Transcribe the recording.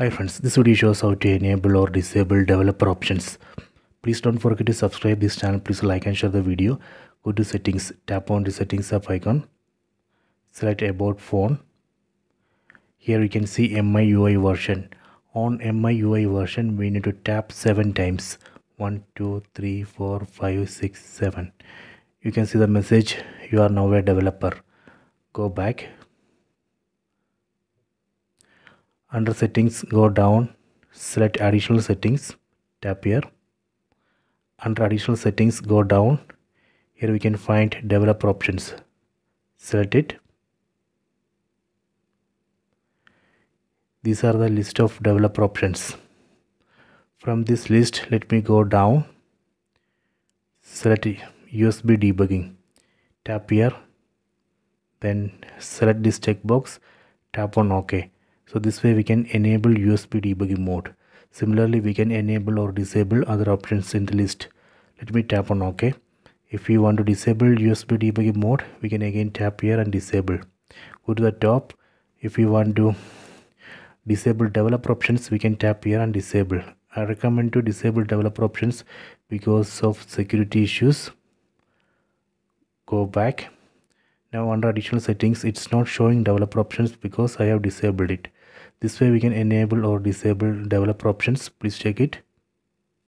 Hi friends, this video shows how to enable or disable developer options. Please don't forget to subscribe this channel. Please like and share the video. Go to settings, tap on the settings app icon. Select about phone. Here you can see MIUI version. On MIUI version, we need to tap 7 times. 1, 2, 3, 4, 5, 6, 7. You can see the message, you are now a developer. Go back under settings go down select additional settings tap here. Under additional settings go down. Here we can find developer options. Select it. These are the list of developer options. From this list let me go down. Select USB debugging. Tap here. Then select this checkbox. Tap on OK so this way we can enable USB debugging mode. Similarly we can enable or disable other options in the list. Let me tap on ok. If we want to disable USB debugging mode we can again tap here and disable. Go to the top. If we want to disable developer options we can tap here and disable. I recommend to disable developer options because of security issues. Go back. Now under additional settings it's not showing developer options because I have disabled it this way we can enable or disable developer options. Please check it